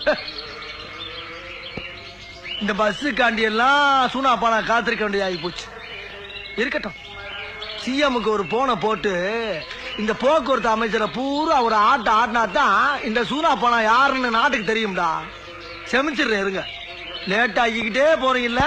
இந்த பஸ்ஸுக்காண்டி எல்லாம் சூனா பானா காத்திருக்க வேண்டியதாகி போச்சு. இருக்கட்டும். சிஎம்முக்கு ஒரு போனை போட்டு இந்த போக்குவரத்து அமைச்சரை பூரா ஒரு ஆட்ட ஆட்டினா தான் இந்த சூனா பானா யாருன்னு நாட்டுக்கு தெரியும்டா. செமிச்சிடுறேன் இருங்க. லேட் ஆகிக்கிட்டே போறீங்கல்ல?